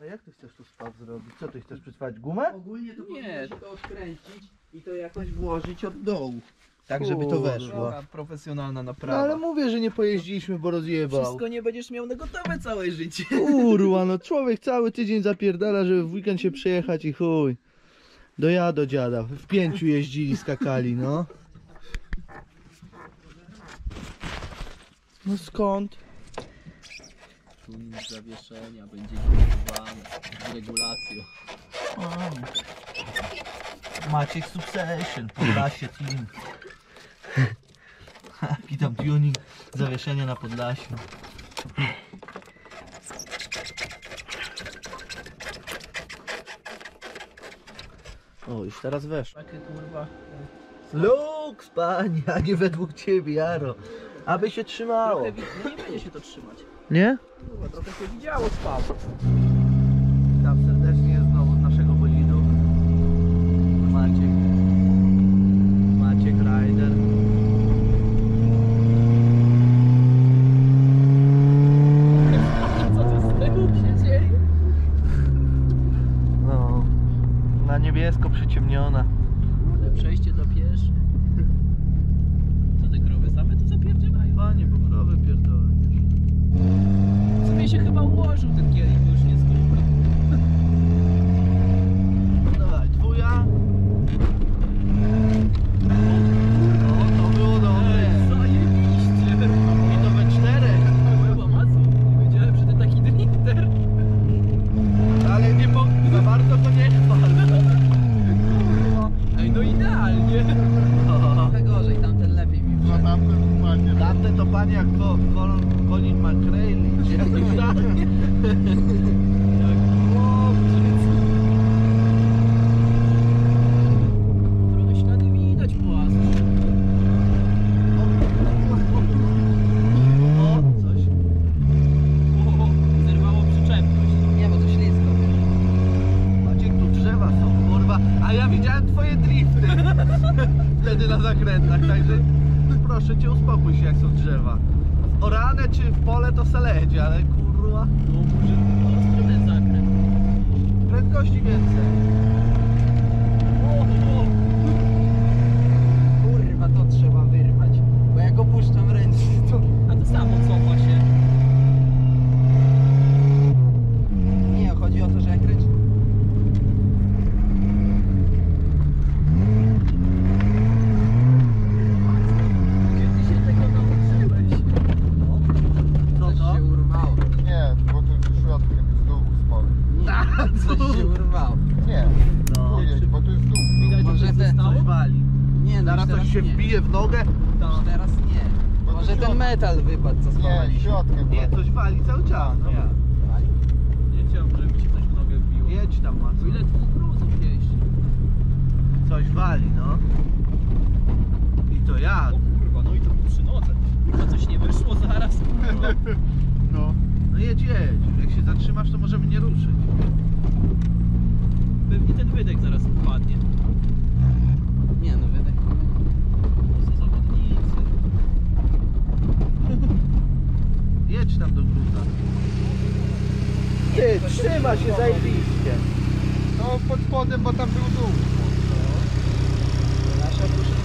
A jak ty chcesz tu spad zrobić? Co ty chcesz przetrwać gumę? Ogólnie to Nie. powinno się to odkręcić i to jakoś włożyć od dołu. Tak, żeby to weszło. Dobra, profesjonalna No naprawa. ale mówię, że nie pojeździliśmy, bo rozjebał. Wszystko nie będziesz miał na gotowe całe życie. Kurwa, no człowiek cały tydzień zapierdala, żeby w weekend się przejechać i chuj. Do ja do dziada. W pięciu jeździli, skakali, no. No skąd? Tuning zawieszenia będzie kierowany z regulacją. Maciek Succession, Podlasie Team. Jaki tam tuning zawieszenia na Podlasiu. O, już teraz weszło. Takie kurwa. Lux, panie, a nie według ciebie, Jaro. Aby się trzymało. Trochę wi- no nie będzie się to trzymać. Nie? Kurwa, trochę się widziało spało. Witam serdecznie znowu z naszego bolidu. Maciek. Maciek Rider. Co tu z tyłu się dzieje? No. Na niebiesko przyciemniona. Kurde, przejście dla pieszych. Co te krowy same tu zapierdzielają? Panie, bo. W sumie się chyba ułożył ten kielich, już nie skrócił. Dawaj, dwuja. No, to było dobre. Zajebiście! I to we czterech. Chyba masło. Nie wiedziałem, że to taki drifter. Ale nie po... za bardzo to nie chwal. Ej, no idealnie. Trochę gorzej, tamten lepiej mi wszedł. Tamte to panie jak Ko- Colin, Colin McRae czy jakiś tak. Trochę ślady widać po asfalcie. O, coś. O, zerwało przyczepność. Nie, bo to ślisko. Maciek, tu drzewa są, kurwa. A ja widziałem twoje drifty. Wtedy na zakrętach, także proszę cię uspokój się jak są drzewa. W orane czy w pole to seledzie, ale kurwa. No, może ostry ten zakręt. Prędkości więcej. O, o, Kurwa, to trzeba wyrwać. Bo jak opuszczam ręce, to... a to samo cofa się. Nie, chodzi o to, że jak ręcz... Gdzie ty się tego nauczyłeś? Co Coś to? się urwało. Nie, bo tu środkiem z dół spadł. Nie, coś się urwało. Nie, No. jedź, bo tu jest dół. Widać, Może że te-? Coś wali. Nie, no Zaraz coś się nie. wbije w nogę. Już Tak. teraz nie. Bo to Może ten metal wypadł, co Nie, schowaliśmy. środkiem. Nie, coś wali cały czas. No. Ja. Nie chciałbym, żeby mi się coś w nogę wbiło. Jedź tam, Macu. ile tu gruzów jeździ? Coś wali, no. I to jak? O kurwa, no i to przy nodze. Kurwa, coś nie wyszło zaraz, kurwa. No. No jedź, jedź. Jak się zatrzymasz, to możemy nie ruszyć. Pewnie ten wydech zaraz upadnie. Nie, no wydech. To są zawodnicy. Jedź tam do gruza. Ty, trzyma się zajebiście. No pod spodem, bo tam był dół. Nasza proszę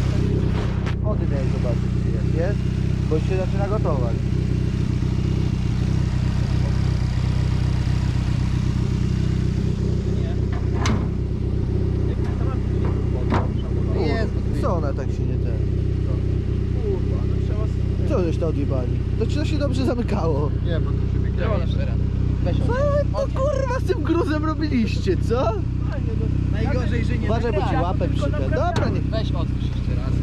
oddaj zobaczyć czy jest, jest? Bo się zaczyna gotować. Jest, Co ona tak się nie ten? Kurwa, no trzeba sobie... Co żeś to odjebali? To czy to się dobrze zamykało? Nie, bo tu się teraz. Weź Co to kurwa z tym gruzem robiliście, co? Najgorzej, że nie Uważaj, bo ci nagrałem. łapę przypę. Dobra, nie. Weź otwórz jeszcze raz.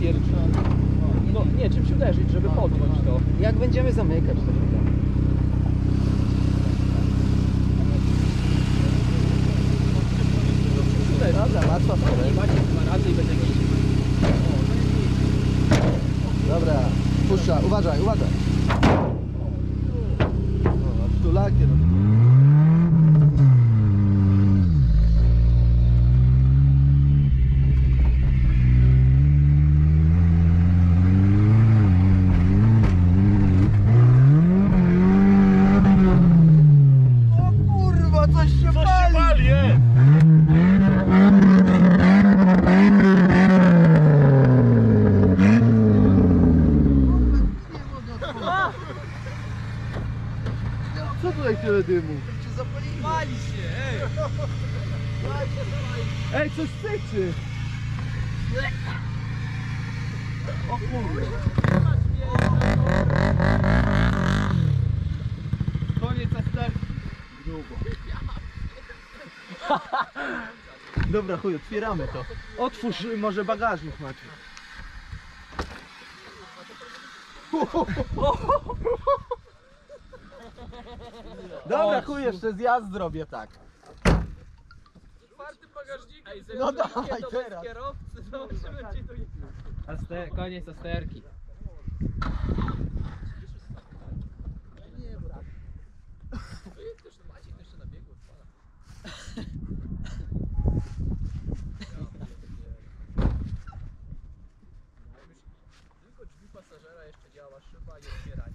Pierwszy. No nie, czymś uderzyć, żeby podjąć to. Jak będziemy zamykać, to się da. Uderzyć. Dobra, łatwa sprawa. macie dwa razy i będzie jakiś... Dobra, puszcza, uważaj, uważaj. O, aż tu lakier. Kurwa, coś się Coś pali! się pali, e! Co tutaj tyle dymu? Się zapalili. Pali się, ej! Ej, coś syczy! O kurde. Koniec asterki. Grubo. Dobra, chuj, otwieramy to. Otwórz może bagażnik macie. Dobra, chuj, jeszcze zjazd zrobię tak. Czwarty bagażnik. Ej, No dawaj teraz. kierowcy, zobaczymy gdzie to jest. Aste, koniec asterki.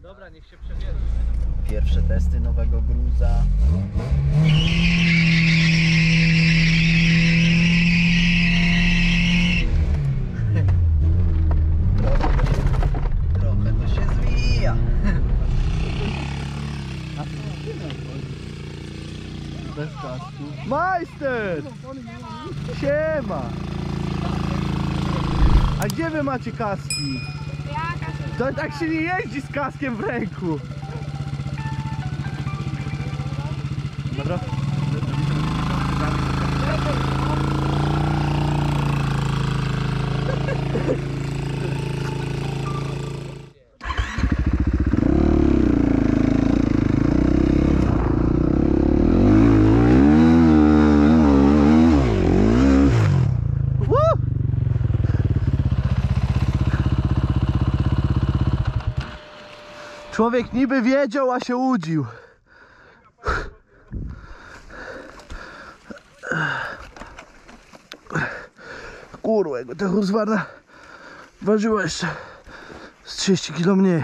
Dobra, niech się przebierze. Pierwsze testy nowego gruza. Trochę to się, trochę to się zwija. Bez kasku. Majster! Siema! A gdzie wy macie kaski? To tak się nie jeździ z kaskiem w ręku. Dobra. Woo! Człowiek niby wiedział, a się łudził. Kurwa, jego ta ważyła jeszcze z 30 kg mniej.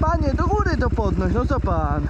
Panie, do góry to podnoś, no co pan?